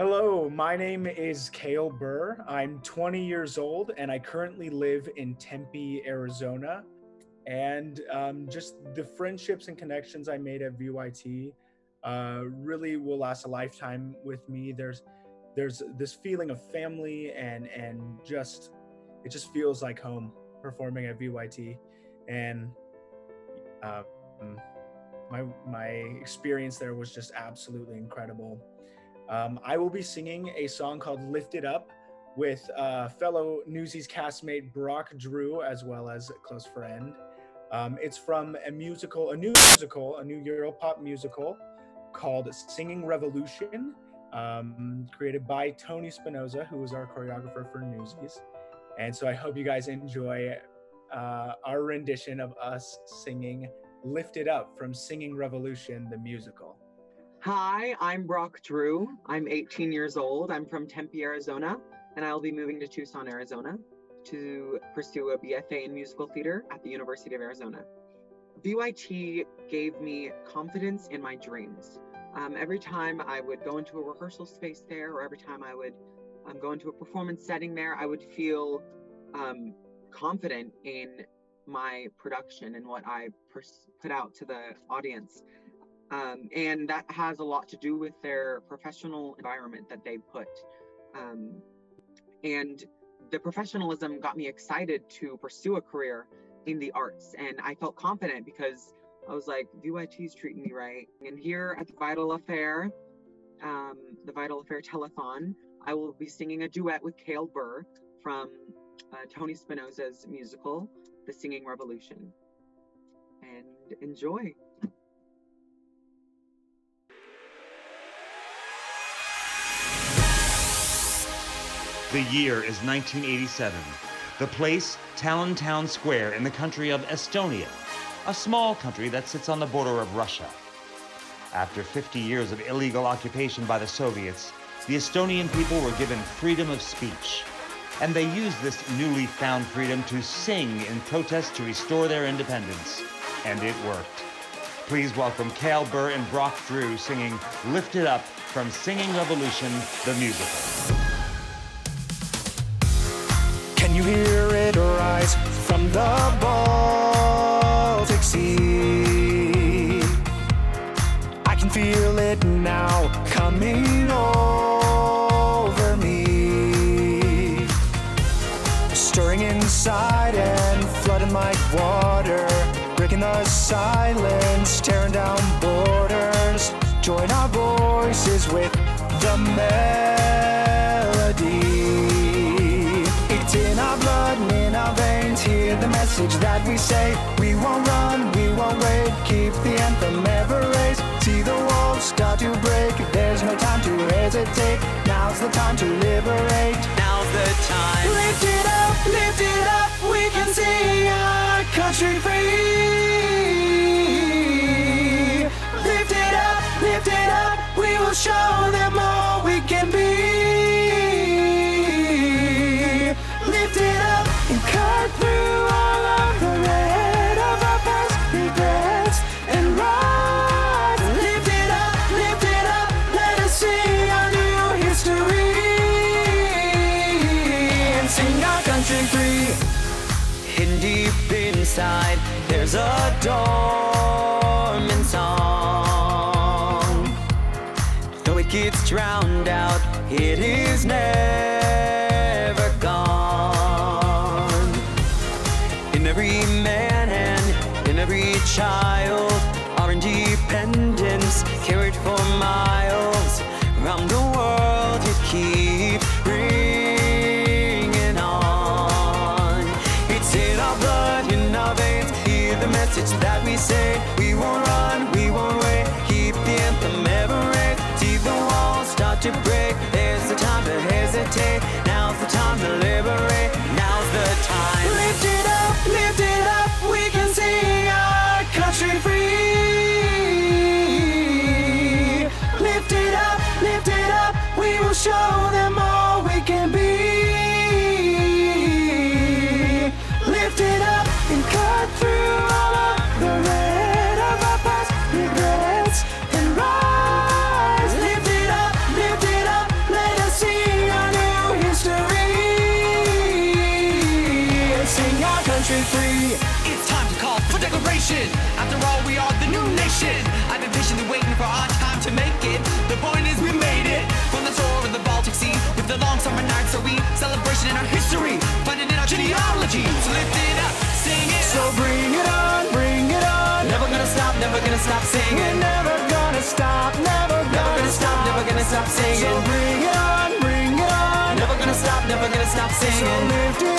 Hello, my name is Kale Burr. I'm 20 years old and I currently live in Tempe, Arizona. And um, just the friendships and connections I made at VYT uh, really will last a lifetime with me. There's there's this feeling of family and and just it just feels like home performing at VYT, and uh, my my experience there was just absolutely incredible. Um, I will be singing a song called "Lift It Up" with uh, fellow Newsies castmate Brach Drew as well as a close friend. Um, it's from a musical, a new musical, a new Europop musical called "Singing Revolution." Um, created by Tony Spinoza, who was our choreographer for Newsies. And so I hope you guys enjoy uh, our rendition of us singing Lift It Up from Singing Revolution, the musical. Hi, I'm Brach Drew. I'm 18 years old. I'm from Tempe, Arizona, and I'll be moving to Tucson, Arizona to pursue a BFA in musical theater at the University of Arizona. VYT gave me confidence in my dreams. Um, every time I would go into a rehearsal space there, or every time I would um, go into a performance setting there, I would feel um, confident in my production and what I pers- put out to the audience. Um, and that has a lot to do with their professional environment that they put. Um, and the professionalism got me excited to pursue a career in the arts. And I felt confident because I was like, VYT's treating me right. And here at the Vital Affair, um, the Vital Affair Telethon, I will be singing a duet with Kale Burr from uh, Tony Spinoza's musical, The Singing Revolution. And enjoy. The year is 1987. The place, Tallinn Town Square in the country of Estonia, a small country that sits on the border of Russia. After 50 years of illegal occupation by the Soviets, the Estonian people were given freedom of speech. And they used this newly found freedom to sing in protest to restore their independence. And it worked. Please welcome Kale Burr and Brach Drew singing Lift It Up from Singing Revolution, the musical. Can you hear it rise from the Baltic Sea? I can feel it now coming over me. Stirring inside and flooding like water. Breaking the silence, tearing down borders. Join our voices with the melody. Message that we say. We won't run, we won't wait. Keep the anthem ever raised. See the walls start to break. There's no time to hesitate. Now's the time to liberate. Now's the time. Lift it up, lift it up. We can see our country free. Country free. Hidden deep inside, there's a dormant song. Though it gets drowned out, it is never gone. In every man and in every child, our independence carried for miles stop singing. We're never gonna stop, never gonna, never gonna stop, stop, never gonna stop singing. So bring it on, bring it on. Never gonna stop, never gonna stop singing. So lift